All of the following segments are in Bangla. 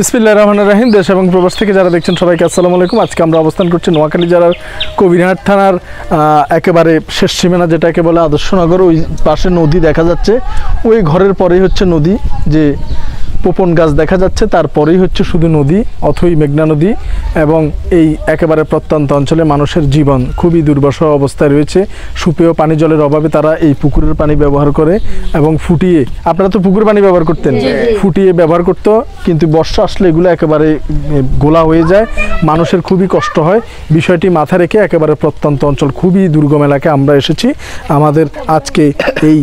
বিসমিল্লাহ রহমান রাহিম, দেশ এবং প্রবাস থেকে যারা দেখছেন সবাইকে আসসালামু আলাইকুম। আজকে আমরা অবস্থান করছি নোয়াখালী জেলার কবিরহাট থানার একেবারে শেষ সীমানা যেটাকে বলে আদর্শনগর ওই পাশে নদী দেখা যাচ্ছে। ওই ঘরের পরেই হচ্ছে নদী, যে পোপন গাছ দেখা যাচ্ছে। তারপরেই হচ্ছে শুধু নদী, অথই মেঘনা নদী। এবং এই একেবারে প্রত্যন্ত অঞ্চলে মানুষের জীবন খুবই দুর্বসহ অবস্থায় রয়েছে। সুপেয় পানি জলের অভাবে তারা এই পুকুরের পানি ব্যবহার করে এবং ফুটিয়ে আপনারা তো পুকুর পানি ব্যবহার করতেন ফুটিয়ে ব্যবহার করতো কিন্তু বর্ষা আসলে এগুলো একেবারে গোলা হয়ে যায় মানুষের খুবই কষ্ট হয়। বিষয়টি মাথায় রেখে একেবারে প্রত্যন্ত অঞ্চল খুবই দুর্গম এলাকায় আমরা এসেছি। আমাদের আজকে এই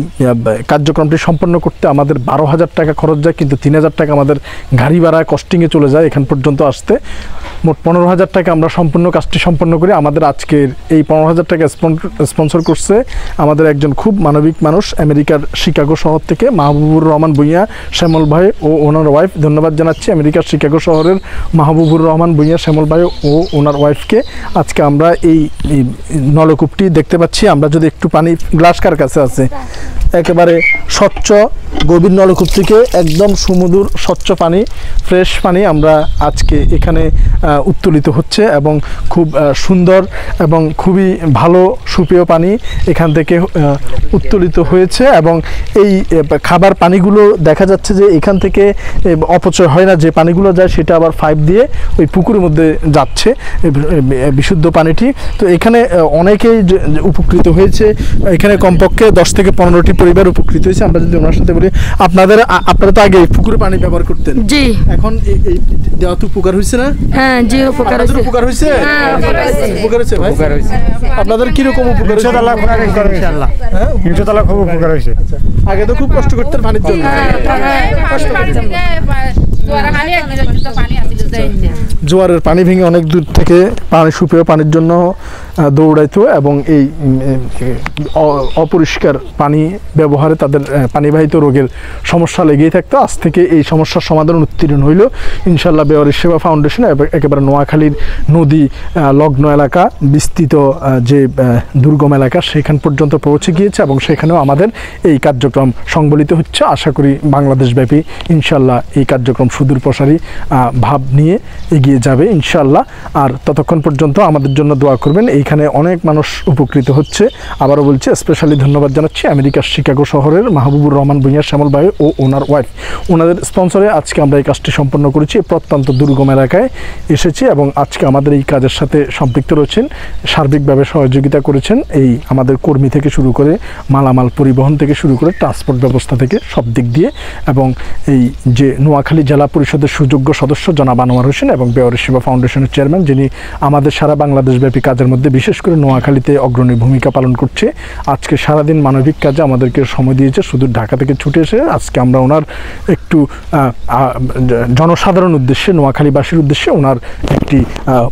কার্যক্রমটি সম্পন্ন করতে আমাদের বারো হাজার টাকা খরচ যায় কিন্তু তিন হাজার টাকা আমাদের গাড়ি ভাড়া কস্টিংয়ে চলে যায় এখান পর্যন্ত আসতে। মোট পনেরো হাজার টাকা আমরা সম্পূর্ণ কাজটি সম্পন্ন করি আমাদের আজকের এই পনেরো হাজার টাকা স্পন্সর করছে আমাদের একজন খুব মানবিক মানুষ, আমেরিকার শিকাগো শহর থেকে মাহবুবুর রহমান ভুঁইয়া, শ্যামল ভাই ও ওনার ওয়াইফ ধন্যবাদ জানাচ্ছি আমেরিকার শিকাগো শহরের মাহবুবুর রহমান ভুঁইয়া, শ্যামল ভাই ও ওনার ওয়াইফকে আজকে আমরা এই নলকূপটি দেখতে পাচ্ছি। আমরা যদি একটু পানি গ্লাস কার কাছে আছে? একেবারে স্বচ্ছ গভীর নলকূপ থেকে একদম সুমধুর, স্বচ্ছ পানি, ফ্রেশ পানি আমরা আজকে এখানে উত্তোলিত হচ্ছে এবং খুব সুন্দর এবং খুবই ভালো সুপেয় পানি এখান থেকে উত্তোলিত হয়েছে এবং এই খাবার পানিগুলো দেখা যাচ্ছে যে এখান থেকে অপচয় হয় না। যে পানিগুলো যায় সেটা আবার পাইপ দিয়ে ওই পুকুরের মধ্যে যাচ্ছে বিশুদ্ধ পানিটি। তো এখানে অনেকেই উপকৃত হয়েছে। এখানে কমপক্ষে দশ থেকে পনেরোটি পরিবার উপকৃত হয়েছে। আমরা যদি ওনার সাথে বলি আপনাদের আপনারা তো আগে পুকুরে পানি ব্যবহার করতেন। জি। এখন এই- দেওয়া তো উপকার হয়েছে না? হ্যাঁ জি উপকার আপনাদের হয়েছে উপকার হয়েছে হ্যাঁ, উপকার হয়েছে। উপকার হয়েছে ভাই? আপনাদের কীরকম উপকার হয়েছে? ইনশাআল্লাহ খুব উপকার হয়েছে আল্লাহ হ্যাঁ? ইনশাআল্লাহ খুব উপকার হয়েছে আগে তো খুব কষ্ট করতেন পানির জন্য। কষ্ট করতেন। জোয়ারের পানি ভেঙে অনেক দূর থেকে পানি সুপেয় পানির জন্য দৌড়াইতো এবং এই অপরিষ্কার পানি ব্যবহারে তাদের পানিবাহিত রোগের সমস্যা লেগেই থাকতো। আজ থেকে এই সমস্যার সমাধান উত্তীর্ণ হইল ইনশাল্লাহ বেওয়ারি সেবা ফাউন্ডেশন একেবারে নোয়াখালীর নদী লগ্ন এলাকা বিস্তৃত যে দুর্গম এলাকা, সেখান পর্যন্ত পৌঁছে গিয়েছে এবং সেখানেও আমাদের এই কার্যক্রম সংবলিত হচ্ছে। আশা করি বাংলাদেশব্যাপী ইনশাল্লাহ এই কার্যক্রম সুদূর প্রসারী ভাব নিয়ে এগিয়ে যাবে ইনশাল্লাহ আর ততক্ষণ পর্যন্ত আমাদের জন্য দোয়া করবেন। এইখানে অনেক মানুষ উপকৃত হচ্ছে। আবারও বলছি স্পেশালি ধন্যবাদ জানাচ্ছি আমেরিকার শিকাগো শহরের মাহবুবুর রহমান ভুঁইয়া শ্যামল ভাই ও ওনার ওয়াইফ ওনাদের স্পন্সরে আজকে আমরা এই কাজটি সম্পন্ন করেছি প্রত্যন্ত দুর্গম এলাকায় এসেছি এবং আজকে আমাদের এই কাজের সাথে সম্পৃক্ত রয়েছেন, সার্বিকভাবে সহযোগিতা করেছেন এই আমাদের কর্মী থেকে শুরু করে, মালামাল পরিবহন থেকে শুরু করে ট্রান্সপোর্ট ব্যবস্থা থেকে সব দিক দিয়ে এবং এই যে নোয়াখালী জেলা পরিষদের সুযোগ্য সদস্য জনাব আনোয়ার হোসেন এবং বেওয়ারি সেবা ফাউন্ডেশনের চেয়ারম্যান যিনি আমাদের সারা বাংলাদেশব্যাপী কাজের মধ্যে বিশেষ করে নোয়াখালীতে অগ্রণী ভূমিকা পালন করছে। আজকে সারাদিন মানবিক কাজে আমাদেরকে সময় দিয়েছে, শুধু ঢাকা থেকে ছুটে এসে আজকে আমরা ওনার একটু জনসাধারণ উদ্দেশ্যে, নোয়াখালীবাসীর উদ্দেশ্যে ওনার একটি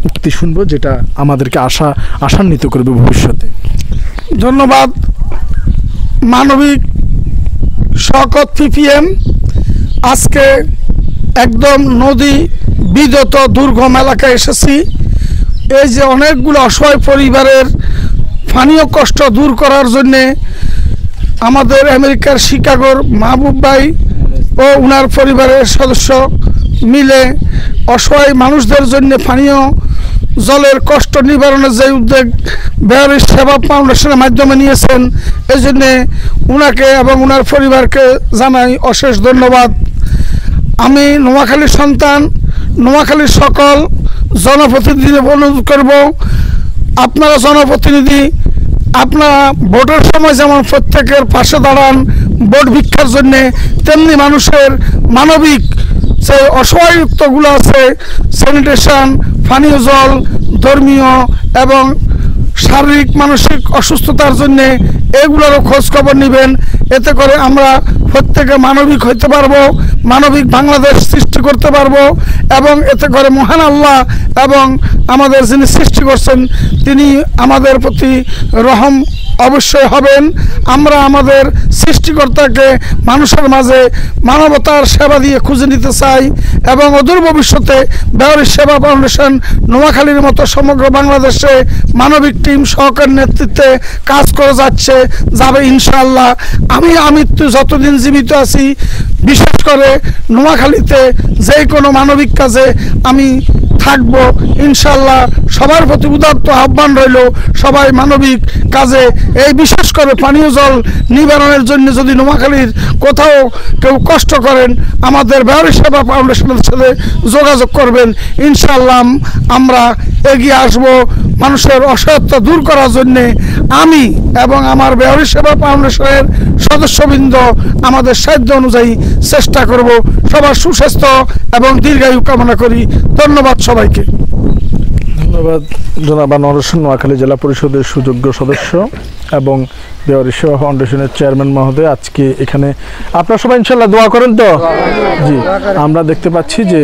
উক্তি শুনব, যেটা আমাদেরকে আশা, আশান্বিত করবে ভবিষ্যতে। ধন্যবাদ। মানবিক শকত পিপিএম আজকে একদম নদী বিদত দুর্গম এলাকায় এসেছি। এই যে অনেকগুলো অসহায় পরিবারের পানীয় কষ্ট দূর করার জন্যে আমাদের আমেরিকার শিকাগোর মাহবুব ভাই ও উনার পরিবারের সদস্য মিলে অসহায় মানুষদের জন্য পানীয় জলের কষ্ট নিবারণের যে উদ্যোগ বেহারি সেবা ফাউন্ডেশনের মাধ্যমে নিয়েছেন, এই জন্যে উনাকে এবং উনার পরিবারকে জানাই অশেষ ধন্যবাদ। আমি নোয়াখালীর সন্তান, নোয়াখালীর সকল জনপ্রতিনিধি অনুরোধ করব। আপনারা জনপ্রতিনিধি, আপনারা ভোটের সময় যেমন প্রত্যেকের পাশে দাঁড়ান, ভোট ভিক্ষার জন্যে, তেমনি মানুষের মানবিক যে অসহায়ত্বগুলো আছে স্যানিটেশন পানীয় জল, ধর্মীয় এবং শারীরিক, মানসিক অসুস্থতার জন্য এগুলোরও খোঁজখবর নেবেন। এতে করে আমরা প্রত্যেকে মানবিক হইতে পারব, মানবিক বাংলাদেশ সৃষ্টি করতে পারব এবং এতে করে মহান আল্লাহ এবং আমাদের যিনি সৃষ্টি করছেন, তিনি আমাদের প্রতি রহম অবশ্যই হবেন। আমরা আমাদের সৃষ্টিকর্তাকে মানুষের মাঝে মানবতার সেবা দিয়ে খুঁজে নিতে চাই এবং অদূর ভবিষ্যতে ব্যবহারিক সেবা ফাউন্ডেশন নোয়াখালীর মতো সমগ্র বাংলাদেশে মানবিক টিম সহকার নেতৃত্বে কাজ করে যাচ্ছে, যাবে ইনশাল্লাহ আমি আমি যতদিন জীবিত আছি বিশেষ করে নোয়াখালীতে যে কোনো মানবিক কাজে আমি থাকব। ইনশাল্লাহ সবার প্রতি উদাত্ত আহ্বান রইল সবাই মানবিক কাজে। এই বিশেষ করে পানীয় জল নিবারণের জন্য যদি নোয়াখালীর কোথাও কেউ কষ্ট করেন, আমাদের বেহারি সেবা ফাউন্ডেশনের সাথে যোগাযোগ করবেন। ইনশাল্লাহ আমরা এগিয়ে আসব মানুষের অসহায়তা দূর করার জন্যে। আমি এবং আমার বেহারি সেবা ফাউন্ডেশনের সদস্যবৃন্দ আমাদের সাধ্য অনুযায়ী চেষ্টা করব সবার সুস্বাস্থ্য এবং দীর্ঘায়ু কামনা করি। ধন্যবাদ সবাইকে। ধন্যবাদ, জনাব নরসিংহ নোয়াখালী জেলা পরিষদের সুযোগ্য সদস্য এবং বেওয়ারি সেবা ফাউন্ডেশনের চেয়ারম্যান মহোদয় আজকে এখানে আপনারা সবাই ইনশাল্লাহ দোয়া করেন তো? জি আমরা দেখতে পাচ্ছি যে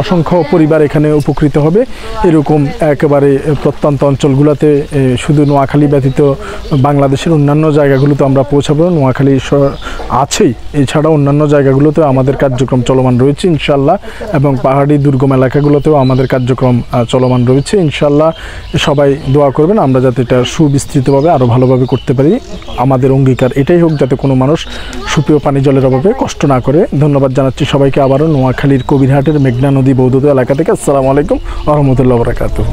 অসংখ্য পরিবার এখানে উপকৃত হবে। এরকম একেবারে প্রত্যন্ত অঞ্চলগুলোতে শুধু নোয়াখালী ব্যতীত বাংলাদেশের অন্যান্য জায়গাগুলোতে আমরা পৌঁছাবো। নোয়াখালী আছেই। এছাড়া অন্যান্য জায়গাগুলোতেও আমাদের কার্যক্রম চলমান রয়েছে ইনশাল্লাহ এবং পাহাড়ি দুর্গম এলাকাগুলোতেও আমাদের কার্যক্রম চলমান রয়েছে। ইনশাল্লাহ সবাই দোয়া করবেন আমরা যাতে এটা সুবিস্তৃতভাবে আরও ভালোভাবে করতে পারি। আমাদের অঙ্গীকার এটাই হোক যাতে কোনো মানুষ সুপেয় পানি জলের অভাবে কষ্ট না করে। ধন্যবাদ জানাচ্ছি সবাইকে আবারও নোয়াখালীর কবিরহাটের মেঘনা নদী বৌদ্ধ এলাকা থেকে। আসসালামু আলাইকুম রহমতুল্লাহ বরাকাতুহ।